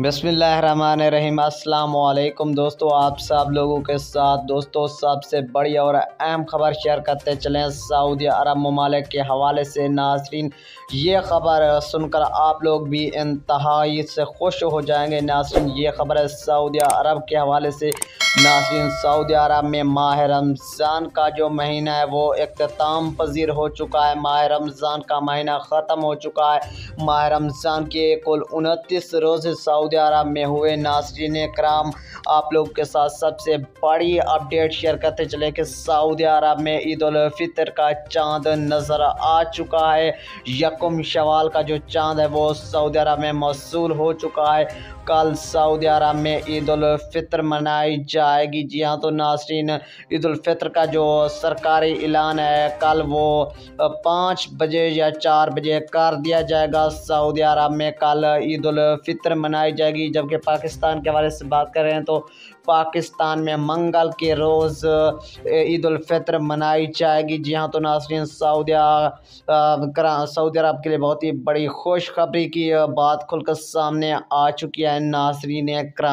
बसमीम अल्लाम दोस्तों, आप सब लोगों के साथ दोस्तों, सबसे बड़ी और अहम खबर शेयर करते चलें सऊदी अरब ममालिक के हवाले से। नाजरीन, ये ख़बर सुनकर आप लोग भी इंतहाई से खुश हो जाएँगे। नाजरीन, ये ख़बर है सऊदी अरब के हवाले से नाजरीन, सऊदी अरब में माह रमज़ान का जो महीना है, वो अख्ताम पजीर हो चुका है। माह रमज़ान का महीना ख़त्म हो चुका है। माह रमज़ान के कुल उनतीस रोज़ सऊदी अरब में हुए। नासरीन कराम आप लोग के साथ सबसे बड़ी अपडेट शेयर करते चले कि सऊदी अरब में ईद फितर का चाँद नज़र आ चुका है। यकुम शवाल का जो चाँद है, वो सऊदी अरब में मौसू हो चुका है। कल सऊदी अरब में ईद फितर मनाई जाएगी। जी हाँ तो नासरीन ईद फितर का जो सरकारी ऐलान है, कल वो पाँच बजे या चार बजे कर दिया जाएगा। सऊदी अरब में कल ईद फितर मनाई जाएगी। जबकि पाकिस्तान के हवाले से बात करें तो पाकिस्तान में मंगल के रोज़ ईद फितर मनाई जाएगी। जी हाँ तो नासरीन सऊदी सऊदी अरब के लिए बहुत ही बड़ी खुशखबरी की बात खुलकर सामने आ चुकी है। नासरीन कराम